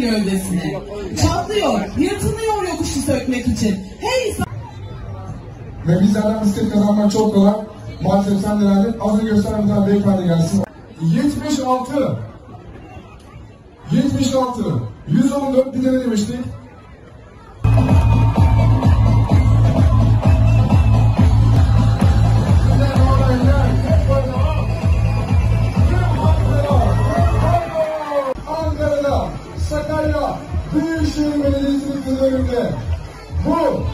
gövdesine. Çatlıyor, yırtılıyor yokuşu sökmek için. Hey insan! Ve bizlerden bisiklet kazanmak çok kolay. Maalesef sen de verdin. Az önce gösteren bir tane beyefendi gelsin. 76 76 114 bir tane Sırayla Büyükşehir Belediyesi'nin kızlarında bu